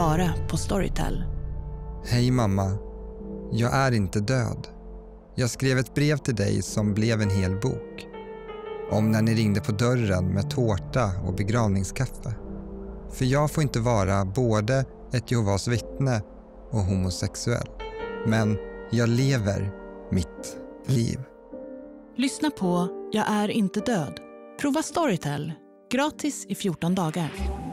bara på Storytel. Hej mamma. Jag är inte död. Jag skrev ett brev till dig som blev en hel bok. Om när ni ringde på dörren med tårta och begravningskaffe. För jag får inte vara både ett Jehovas vittne och homosexuell. Men jag lever mitt liv. Lyssna på Jag är inte död. Prova Storytel. Gratis i 14 dagar.